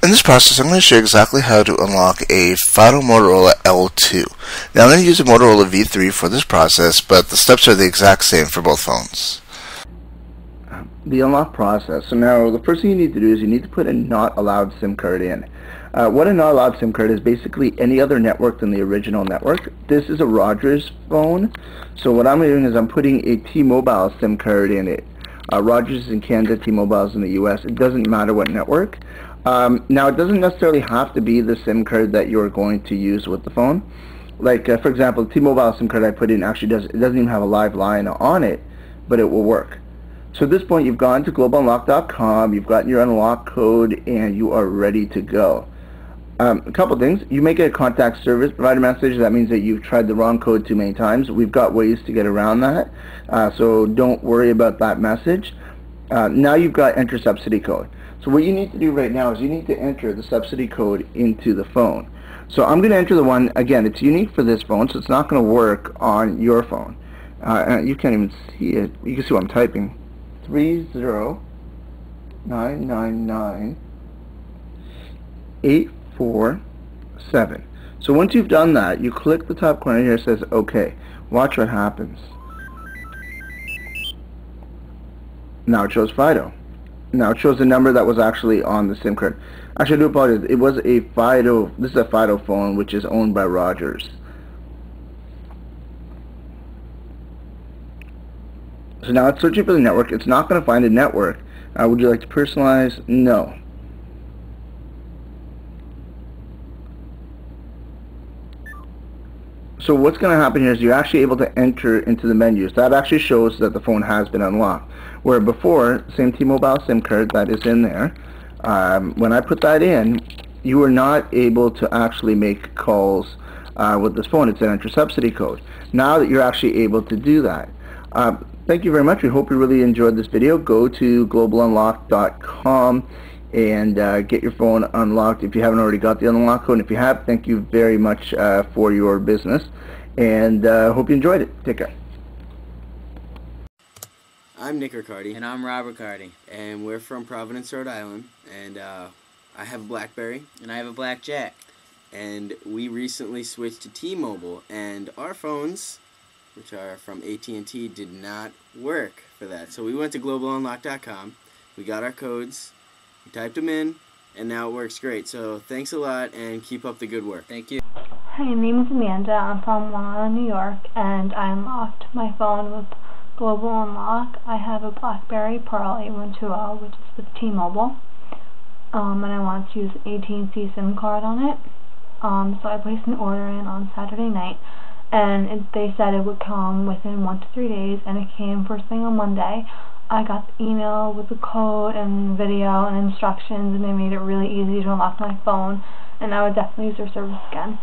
In this process, I'm going to show you exactly how to unlock a FIDO Motorola L2. Now, I'm going to use a Motorola V3 for this process, but the steps are the exact same for both phones. The unlock process. So now, the first thing you need to do is you need to put a not allowed SIM card in. Uh, what a not allowed SIM card is basically any other network than the original network. This is a Rogers phone, so what I'm doing is I'm putting a T-Mobile SIM card in it. Uh, Rogers is in Canada, T-Mobile is in the U.S. It doesn't matter what network. Um, now, it doesn't necessarily have to be the SIM card that you're going to use with the phone. Like, uh, for example, the T-Mobile SIM card I put in actually does it doesn't even have a live line on it, but it will work. So at this point, you've gone to globalunlock.com, you've gotten your unlock code, and you are ready to go. Um, a couple things. You may get a contact service provider message. That means that you've tried the wrong code too many times. We've got ways to get around that. Uh, so don't worry about that message. Uh, now you've got enter subsidy code. So what you need to do right now is you need to enter the subsidy code into the phone. So I'm going to enter the one, again, it's unique for this phone, so it's not going to work on your phone. Uh, you can't even see it. You can see what I'm typing. 30999 So once you've done that, you click the top corner here, it says OK. Watch what happens. Now it shows FIDO. Now it shows the number that was actually on the SIM card. Actually, I do apologize. It was a FIDO. This is a FIDO phone, which is owned by Rogers. So now it's searching for the network. It's not going to find a network. Uh, would you like to personalize? No. So what's going to happen here is you're actually able to enter into the menus. That actually shows that the phone has been unlocked. Where before, same T-Mobile SIM card that is in there, um, when I put that in, you were not able to actually make calls uh, with this phone. It's an enter subsidy code. Now that you're actually able to do that. Uh, thank you very much. We hope you really enjoyed this video. Go to globalunlock.com and uh, get your phone unlocked if you haven't already got the unlock code. And if you have, thank you very much uh, for your business. And uh, hope you enjoyed it. Take care. I'm Nick Riccardi. And I'm Rob Riccardi. And we're from Providence, Rhode Island. And uh, I have a BlackBerry. And I have a Black Jack. And we recently switched to T-Mobile. And our phones, which are from AT&T, did not work for that. So we went to globalunlock.com. We got our codes. We typed them in. And now it works great. So thanks a lot and keep up the good work. Thank you. Hi, my name is Amanda. I'm from Long Island, New York. And I unlocked my phone with Global Unlock. I have a BlackBerry Pearl 8120, which is with T-Mobile. Um, and I wanted to use an AT&T SIM card on it. Um, so I placed an order in on Saturday night, and it, they said it would come within one to three days, and it came first thing on Monday. I got the email with the code and video and instructions, and they made it really easy to unlock my phone, and I would definitely use their service again.